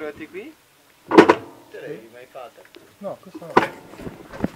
arrivati qui? Te l'hai mai fatta? No, questa no.